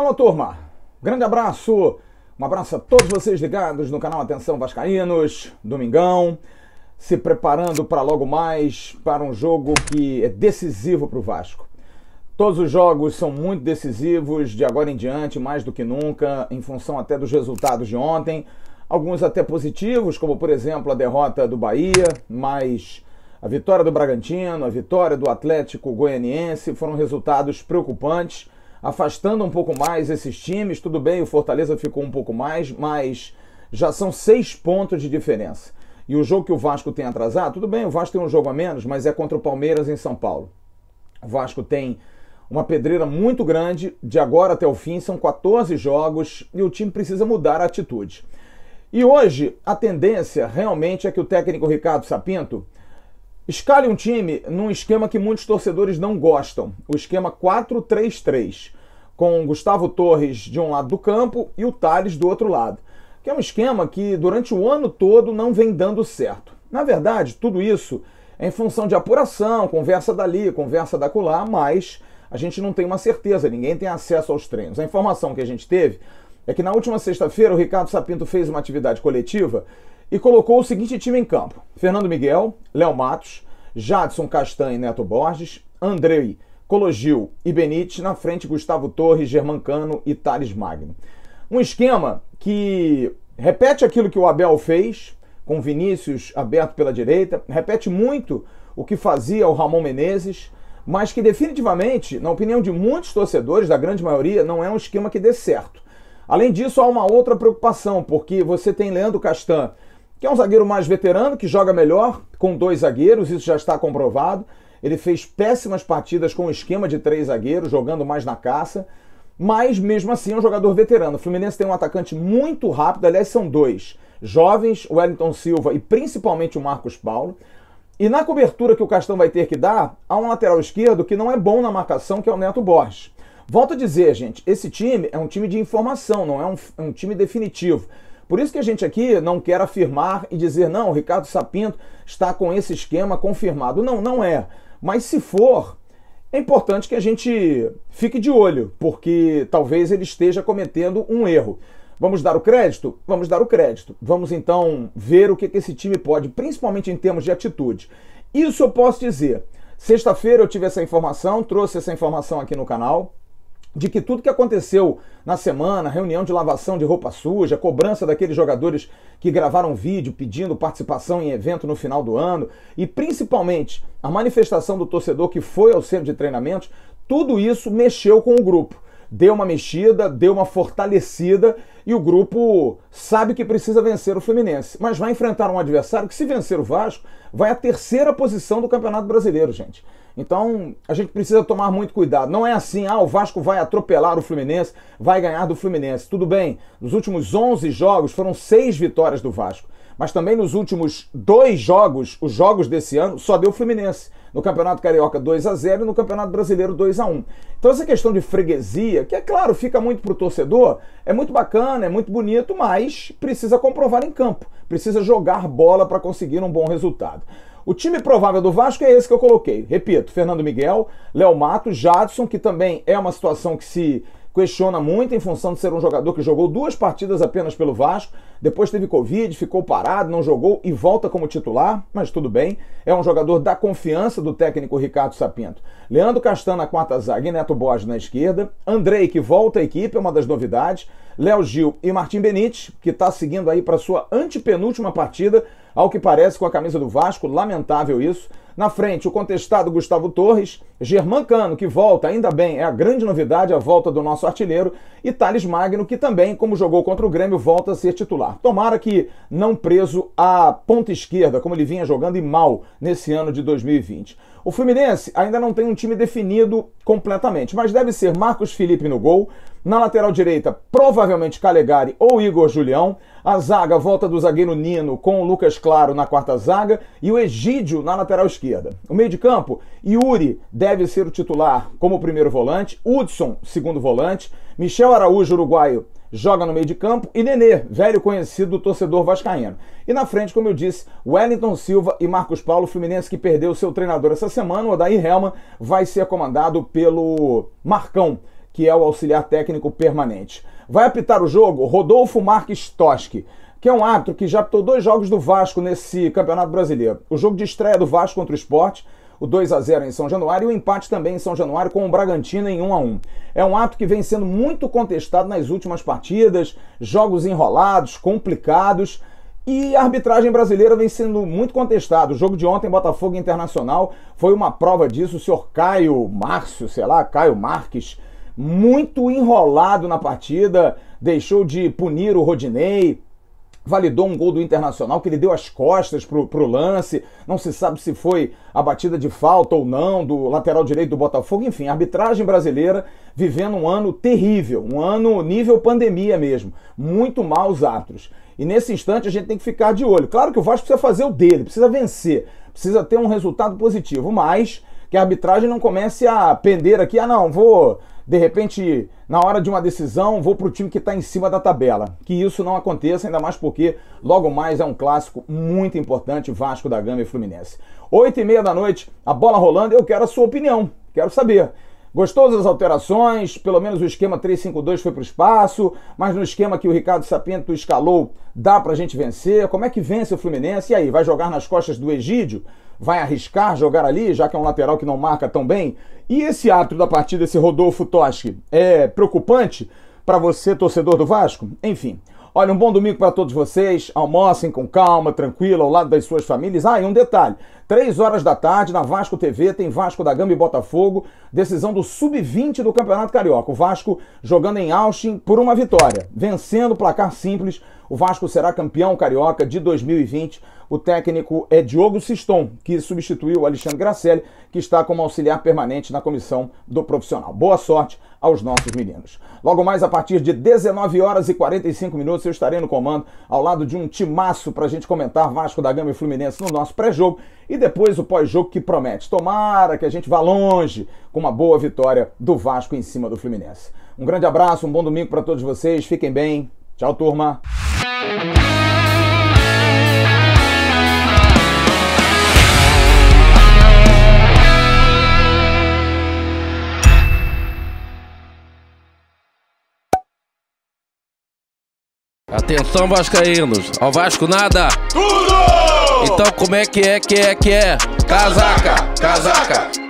Alô, turma. Grande abraço. Um abraço a todos vocês ligados no canal Atenção Vascaínos. Domingão. Se preparando para logo mais para um jogo que é decisivo para o Vasco. Todos os jogos são muito decisivos de agora em diante, mais do que nunca, em função até dos resultados de ontem. Alguns até positivos, como por exemplo a derrota do Bahia, mas a vitória do Bragantino, a vitória do Atlético Goianiense foram resultados preocupantes, afastando um pouco mais esses times. Tudo bem, o Fortaleza ficou um pouco mais, mas já são seis pontos de diferença. E o jogo que o Vasco tem atrasado, tudo bem, o Vasco tem um jogo a menos, mas é contra o Palmeiras em São Paulo. O Vasco tem uma pedreira muito grande, de agora até o fim, são 14 jogos e o time precisa mudar a atitude. E hoje a tendência realmente é que o técnico Ricardo Sapinto Escale um time num esquema que muitos torcedores não gostam, o esquema 4-3-3, com Gustavo Torres de um lado do campo e o Thales do outro lado, que é um esquema que durante o ano todo não vem dando certo. Na verdade, tudo isso é em função de apuração, conversa dali, conversa da colar, mas a gente não tem uma certeza, ninguém tem acesso aos treinos. A informação que a gente teve é que na última sexta-feira o Ricardo Sapinto fez uma atividade coletiva e colocou o seguinte time em campo: Fernando Miguel, Léo Matos, Jadson Castanho e Neto Borges, Andrei, Cologil e Benite, na frente Gustavo Torres, Germancano e Thales Magno. Um esquema que repete aquilo que o Abel fez, com Vinícius aberto pela direita, repete muito o que fazia o Ramon Menezes, mas que definitivamente, na opinião de muitos torcedores, da grande maioria, não é um esquema que dê certo. Além disso, há uma outra preocupação, porque você tem Leandro Castan que é um zagueiro mais veterano, que joga melhor com dois zagueiros, isso já está comprovado. Ele fez péssimas partidas com o esquema de três zagueiros, jogando mais na caça, mas mesmo assim é um jogador veterano. O Fluminense tem um atacante muito rápido, aliás, são dois jovens, Wellington Silva e principalmente o Marcos Paulo. E na cobertura que o Castão vai ter que dar, há um lateral esquerdo que não é bom na marcação, que é o Neto Borges. Volto a dizer, gente, esse time é um time de informação, não é um, é um time definitivo. Por isso que a gente aqui não quer afirmar e dizer, não, o Ricardo Sapinto está com esse esquema confirmado. Não, não é. Mas se for, é importante que a gente fique de olho, porque talvez ele esteja cometendo um erro. Vamos dar o crédito? Vamos dar o crédito. Vamos então ver o que esse time pode, principalmente em termos de atitude. Isso eu posso dizer. Sexta-feira eu tive essa informação, trouxe essa informação aqui no canal de que tudo que aconteceu na semana, reunião de lavação de roupa suja, cobrança daqueles jogadores que gravaram vídeo pedindo participação em evento no final do ano e principalmente a manifestação do torcedor que foi ao centro de treinamentos, tudo isso mexeu com o grupo. Deu uma mexida, deu uma fortalecida e o grupo sabe que precisa vencer o Fluminense, mas vai enfrentar um adversário que, se vencer o Vasco, vai à terceira posição do Campeonato Brasileiro, gente. Então a gente precisa tomar muito cuidado. Não é assim, ah, o Vasco vai atropelar o Fluminense, vai ganhar do Fluminense. Tudo bem, nos últimos 11 jogos foram seis vitórias do Vasco. Mas também nos últimos dois jogos, os jogos desse ano, só deu Fluminense. No Campeonato Carioca 2 a 0 e no Campeonato Brasileiro 2 a 1 Então essa questão de freguesia, que é claro, fica muito pro torcedor, é muito bacana, é muito bonito, mas precisa comprovar em campo. Precisa jogar bola para conseguir um bom resultado. O time provável do Vasco é esse que eu coloquei. Repito, Fernando Miguel, Léo Matos, Jadson, que também é uma situação que se questiona muito em função de ser um jogador que jogou duas partidas apenas pelo Vasco, depois teve Covid, ficou parado, não jogou e volta como titular, mas tudo bem. É um jogador da confiança do técnico Ricardo Sapinto. Leandro Castan na quarta zaga e Neto Borges na esquerda. Andrei, que volta à equipe, é uma das novidades. Léo Gil e Martim Benite, que está seguindo aí para sua antepenúltima partida, ao que parece com a camisa do Vasco, lamentável isso. Na frente, o contestado Gustavo Torres, Germán Cano, que volta, ainda bem, é a grande novidade, a volta do nosso artilheiro, e Thales Magno, que também, como jogou contra o Grêmio, volta a ser titular. Tomara que não preso à ponta esquerda, como ele vinha jogando e mal nesse ano de 2020. O Fluminense ainda não tem um time definido completamente, mas deve ser Marcos Felipe no gol. Na lateral direita, provavelmente Calegari ou Igor Julião. A zaga, volta do zagueiro Nino com o Lucas Claro na quarta zaga e o Egídio na lateral esquerda. O meio de campo, Yuri deve ser o titular como primeiro volante, Hudson, segundo volante, Michel Araújo, uruguaio, joga no meio de campo, e Nenê, velho conhecido do torcedor vascaíno. E na frente, como eu disse, Wellington Silva e Marcos Paulo, Fluminense que perdeu seu treinador essa semana, o Odair Helman vai ser comandado pelo Marcão, que é o auxiliar técnico permanente. Vai apitar o jogo Rodolfo Marques Toski, que é um árbitro que já apitou dois jogos do Vasco nesse Campeonato Brasileiro. O jogo de estreia do Vasco contra o Esporte, o 2 a 0 em São Januário e o empate também em São Januário com o Bragantino em 1 a 1. É um ato que vem sendo muito contestado nas últimas partidas, jogos enrolados, complicados. E a arbitragem brasileira vem sendo muito contestada. O jogo de ontem, Botafogo Internacional, foi uma prova disso. O senhor Caio Márcio, sei lá, Caio Marques, muito enrolado na partida, deixou de punir o Rodinei, validou um gol do Internacional que ele deu as costas pro, pro lance. Não se sabe se foi a batida de falta ou não do lateral direito do Botafogo. Enfim, a arbitragem brasileira vivendo um ano terrível, um ano nível pandemia mesmo. Muito maus árbitros. E nesse instante a gente tem que ficar de olho. Claro que o Vasco precisa fazer o dele, precisa vencer, precisa ter um resultado positivo, mas que a arbitragem não comece a pender aqui, ah não, vou de repente, na hora de uma decisão, vou para o time que está em cima da tabela. Que isso não aconteça, ainda mais porque logo mais é um clássico muito importante, Vasco da Gama e Fluminense. Oito e meia da noite, a bola rolando, eu quero a sua opinião, quero saber. Gostou das alterações? Pelo menos o esquema 3-5-2 foi para o espaço, mas no esquema que o Ricardo Sapinto escalou, dá para a gente vencer? Como é que vence o Fluminense? E aí, vai jogar nas costas do Egídio? Vai arriscar jogar ali, já que é um lateral que não marca tão bem? E esse árbitro da partida, esse Rodolfo Toschi, é preocupante para você, torcedor do Vasco? Enfim, Olha, um bom domingo para todos vocês. Almocem com calma, tranquilo, ao lado das suas famílias. Ah, e um detalhe: três horas da tarde na Vasco TV tem Vasco da Gama e Botafogo, decisão do sub-20 do Campeonato Carioca. O Vasco jogando em Austin por uma vitória, vencendo o placar simples. O Vasco será campeão carioca de 2020 o técnico é Diogo Siston, que substituiu o Alexandre Gracelli, que está como auxiliar permanente na comissão do profissional. Boa sorte aos nossos meninos. Logo mais, a partir de 19 horas e 45 minutos, eu estarei no comando ao lado de um timaço para a gente comentar Vasco da Gama e Fluminense no nosso pré-jogo e depois o pós-jogo que promete. Tomara que a gente vá longe com uma boa vitória do Vasco em cima do Fluminense. Um grande abraço, um bom domingo para todos vocês. Fiquem bem. Tchau, turma. Atenção, Vascaínos. Ao Vasco nada. Tudo! Então como é que é, que é, que é? Casaca, casaca.